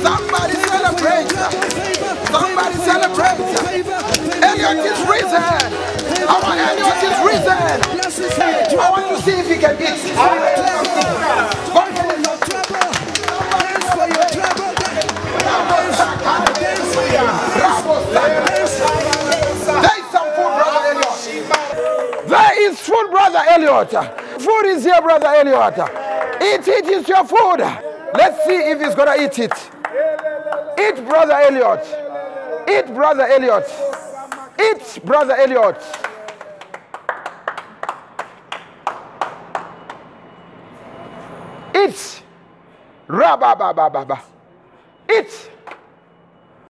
Somebody celebrate. Somebody celebrate. Elliot is risen. Our Elliot is risen. I want to see if he can eat. Go. There is food, brother Elliot. There is food, brother Elliot. Food is here, brother Elliot. It, it's your food. Let's see if he's gonna eat it. Eat, brother Elliot. Eat, brother Elliot. Eat, brother Elliot. Eat. Rabba, ba, ba, ba, ba. Eat.